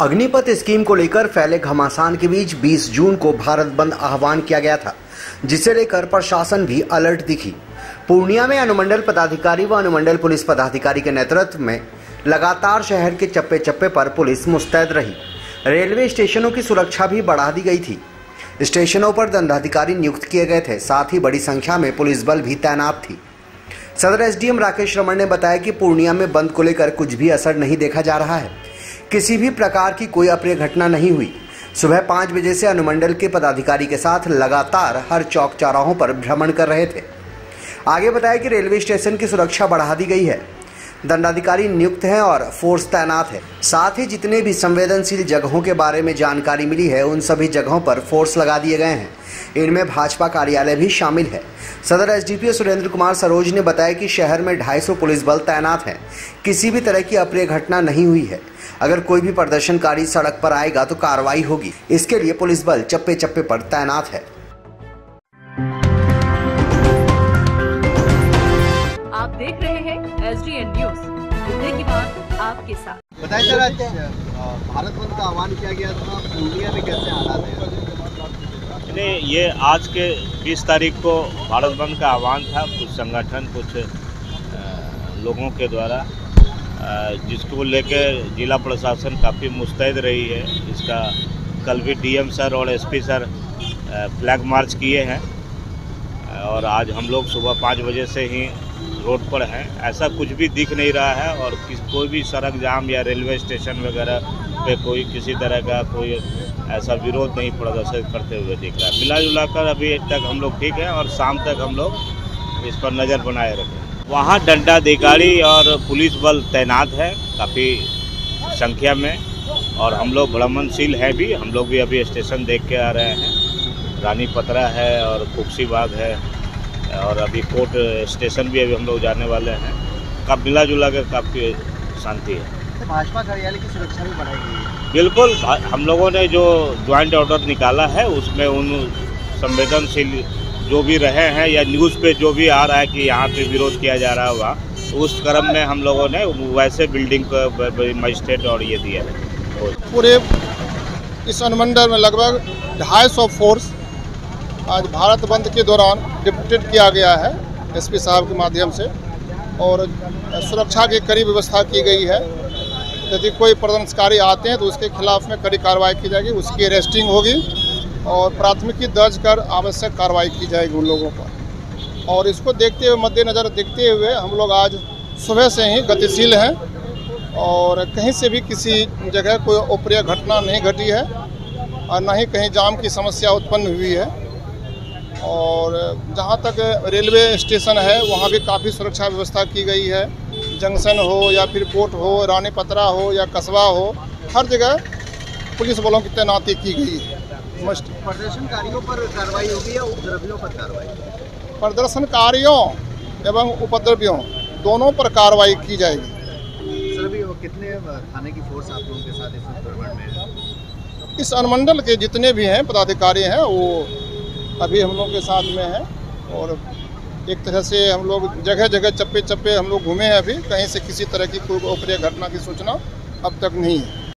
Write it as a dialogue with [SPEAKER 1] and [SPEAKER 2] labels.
[SPEAKER 1] Agnipath scheme को लेकर फैले घमासान के बीच 20 जून को भारत बंद आह्वान किया गया था, जिसे लेकर प्रशासन भी अलर्ट दिखी। पूर्णिया में अनुमंडल पदाधिकारी व अनुमंडल पुलिस पदाधिकारी के नेतृत्व में लगातार शहर के चप्पे चप्पे पर पुलिस मुस्तैद रही। रेलवे स्टेशनों की सुरक्षा भी बढ़ा दी गई थी। स्टेशनों पर दंडाधिकारी नियुक्त किए गए थे, साथ ही बड़ी संख्या में पुलिस बल भी तैनात थी। सदर एसडीएम राकेश रमण ने बताया कि पूर्णिया में बंद को लेकर कुछ भी असर नहीं देखा जा रहा है। किसी भी प्रकार की कोई अप्रिय घटना नहीं हुई। सुबह पाँच बजे से अनुमंडल के पदाधिकारी के साथ लगातार हर चौक चौराहों पर भ्रमण कर रहे थे। आगे बताया कि रेलवे स्टेशन की सुरक्षा बढ़ा दी गई है। दंडाधिकारी नियुक्त हैं और फोर्स तैनात है। साथ ही जितने भी संवेदनशील जगहों के बारे में जानकारी मिली है, उन सभी जगहों पर फोर्स लगा दिए गए हैं। इनमें भाजपा कार्यालय भी शामिल है। सदर एसडीपीओ सुरेंद्र कुमार सरोज ने बताया कि शहर में 250 पुलिस बल तैनात हैं। किसी भी तरह की अप्रिय घटना नहीं हुई है। अगर कोई भी प्रदर्शनकारी सड़क पर आएगा तो कार्रवाई होगी। इसके लिए पुलिस बल चप्पे चप्पे पर तैनात है।
[SPEAKER 2] रहे हैं एच डी एन न्यूज़ मुद्दे की बात आपके साथ।
[SPEAKER 3] बताइए सर आज भारत बंद का आह्वान किया गया था पूर्णिया में कैसे हालात है?
[SPEAKER 4] नहीं ये आज के 20 तारीख को भारत बंद का आह्वान था। कुछ संगठन कुछ लोगों के द्वारा जिसको लेकर जिला प्रशासन काफ़ी मुस्तैद रही है। इसका कल भी डीएम सर और एसपी सर फ्लैग मार्च किए हैं। और आज हम लोग सुबह पाँच बजे से ही रोड पर हैं। ऐसा कुछ भी दिख नहीं रहा है और किस कोई भी सड़क जाम या रेलवे स्टेशन वगैरह पे कोई किसी तरह का कोई ऐसा विरोध नहीं प्रदर्शित करते हुए दिख रहा है। मिला जुला कर अभी तक हम लोग ठीक हैं और शाम तक हम लोग इस पर नज़र बनाए रखें। वहाँ दंडाधिकारी और पुलिस बल तैनात है काफ़ी संख्या में और हम लोग भ्रमणशील हैं भी। हम लोग भी अभी स्टेशन देख के आ रहे हैं। रानी पतरा है और कुक्सी बाग है। और अभी कोर्ट स्टेशन भी अभी हम लोग जाने वाले हैं। का मिला जुला कर काफ़ी शांति है।
[SPEAKER 3] तो भाजपा कार्यालय की सुरक्षा भी बढ़ाई गई है।
[SPEAKER 4] बिल्कुल हम लोगों ने जो ज्वाइंट ऑर्डर निकाला है उसमें उन संवेदनशील जो भी रहे हैं या न्यूज़ पे जो भी आ रहा है कि यहाँ पे विरोध किया जा रहा होगा उस क्रम में हम लोगों ने वैसे बिल्डिंग को मजिस्ट्रेट और ये दिया है।
[SPEAKER 5] पूरे इस अनुमंडल में लगभग ढाई सौ फोर्स आज भारत बंद के दौरान डिप्टेड किया गया है एसपी साहब के माध्यम से और सुरक्षा की कड़ी व्यवस्था की गई है। यदि कोई प्रदर्शनकारी आते हैं तो उसके खिलाफ में कड़ी कार्रवाई की जाएगी, उसकी अरेस्टिंग होगी और प्राथमिकी दर्ज कर आवश्यक कार्रवाई की जाएगी उन लोगों पर। और इसको देखते हुए, मद्देनज़र देखते हुए हम लोग आज सुबह से ही गतिशील हैं और कहीं से भी किसी जगह कोई अप्रिय घटना नहीं घटी है और न ही कहीं जाम की समस्या उत्पन्न हुई है। और जहाँ तक रेलवे स्टेशन है वहाँ भी काफ़ी सुरक्षा व्यवस्था की गई है। जंक्शन हो या फिर कोर्ट हो रानी पतरा हो या कस्बा हो हर जगह पुलिस बलों की तैनाती की गई है। मस्ट
[SPEAKER 3] प्रदर्शनकारियों पर कार्रवाई होगी या उपद्रवियों पर कार्रवाई?
[SPEAKER 5] प्रदर्शनकारियों एवं उपद्रवियों दोनों पर कार्रवाई की जाएगी।
[SPEAKER 3] सर अभी कितने थाने की फोर्स आप लोगों के साथ इस भ्रमण में है?
[SPEAKER 5] इस अनुमंडल के जितने भी हैं पदाधिकारी हैं वो अभी हम लोग के साथ में है और एक तरह से हम लोग जगह जगह चप्पे चप्पे हम लोग घूमे हैं अभी। कहीं से किसी तरह की कोई अप्रिय घटना की सूचना अब तक नहीं है।